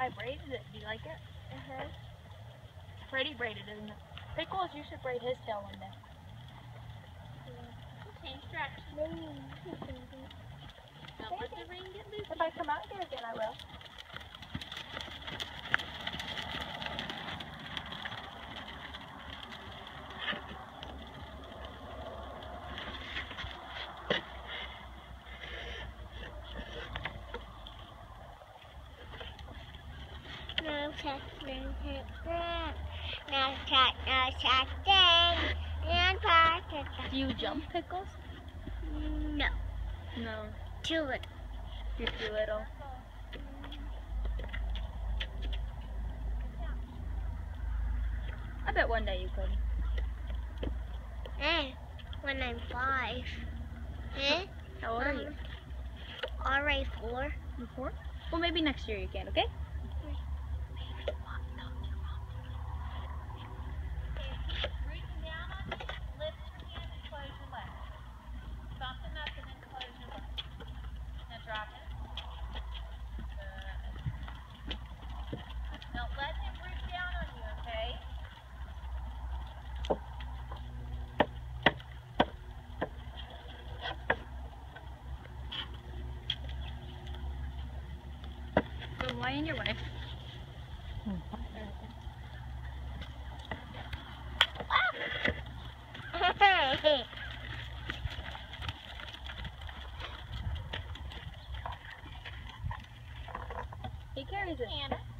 I braided it. Do you like it? Uh-huh. Braided it, isn't it? Pickles, you should braid his tail one day. Okay, stretch. Mmm. Check, check, and Do you jump, Pickles? No, No. too little. You're too little. I bet one day you could. Eh, when I'm five. Eh? How old are you? RA four. You four? Well, maybe next year you can, okay? Why in your way? He carries it. Hannah.